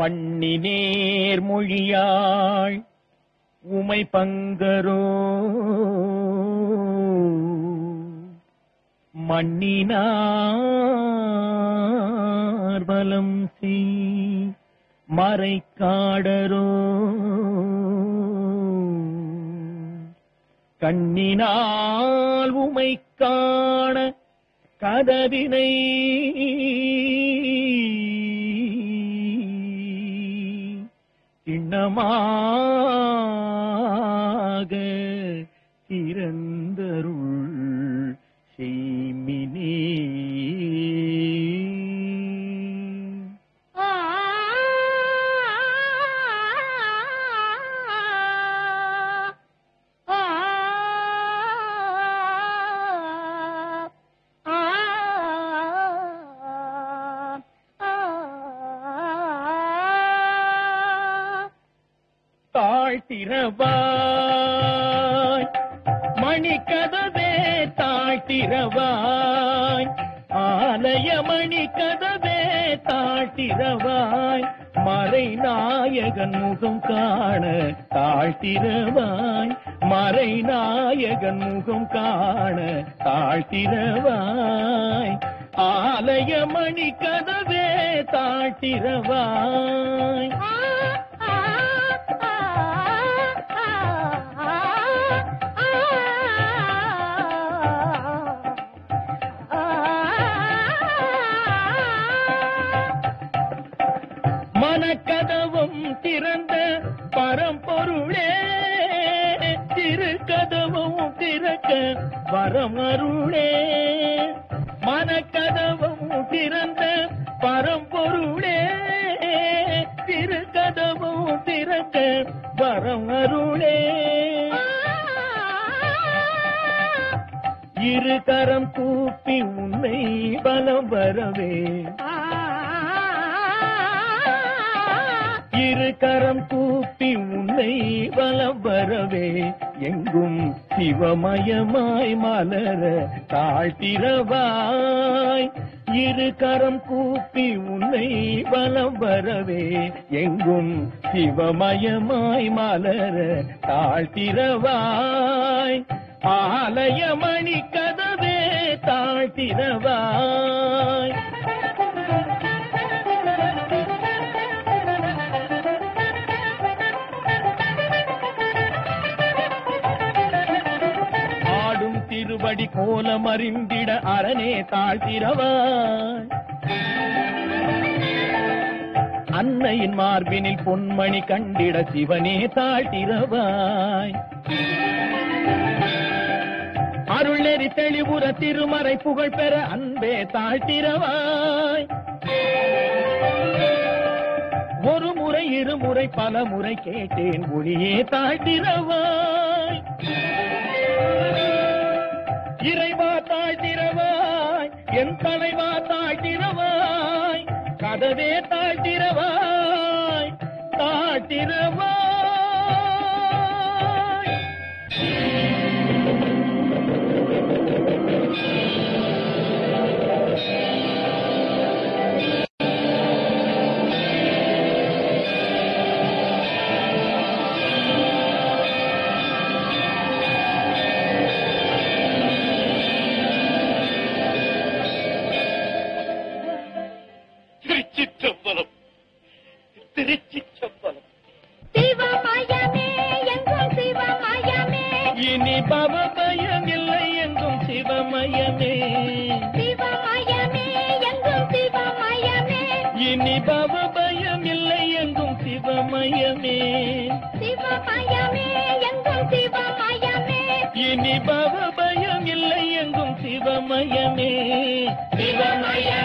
பண்ணி நேர் மொழியாள் உமை பங்கரோ. மண்ணினார் பலம் செய் மறைக்காடரோ. கண்ணினால் உமை காண கதவினை சின்னமாக தாழ்த்திரவாய். மணிக்கதவே தாழ்த்திரவாய். ஆலய மணிக்கதவே தாழ்த்திரவாய். மறை நாயகன் முகம் காண தாழ்த்திரவாய். மறை நாயகன் முகம் காண தாழ்த்திரவாய். ஆலய மணிக்கதவே தாழ்த்திரவாய். பரம்பொருளே திருக்கதவும் திறக்க வரம் அருளே. மனக்கதவும் திறந்த பரம்பொருளே திருக்கதவும் திறக்க வரம் அருளே. இரு கரம் கூப்பி உன்னை பலம் வரவே. இரு கரம் கூப்பி உன்னை வலவரவே எங்கும் சிவமயமாய் மலர தாழ்த்திரவாய் இரு கரம் கூப்பி உன்னை வலம் வரவே எங்கும் சிவமயமாய் மலர தாழ்த்திரவாய் ஆலயமணி கதவே தாழ்த்திரவாய் திருவடி கோலம் அறிந்திட அரணே தாழ்த்திரவாய். அன்னையின் மார்பினில் பொன்மணி கண்டிட சிவனே தாழ்த்திரவாய். அருள் நெறி தெளிவுற திருமறை புகழ் பெற அன்பே தாழ்த்திரவாய். ஒரு முறை இருமுறை பல முறை கேட்டேன் ஒளியே தாழ்த்திரவாய். என் தலைவா தாழ்த்திரவாய் கதவே தாழ்த்திரவாய் தாழ்த்திரவாய் இனி பவபயம் இல்லை எங்கும் சிவமயமே. சிவமயமே எங்கும் சிவமயமே. இனி பவபயம் இல்லை எங்கும் சிவமயமே. சிவமயமே எங்கும் சிவமயமே. இனி பவபயம் இல்லை எங்கும் சிவமயமே. சிவமய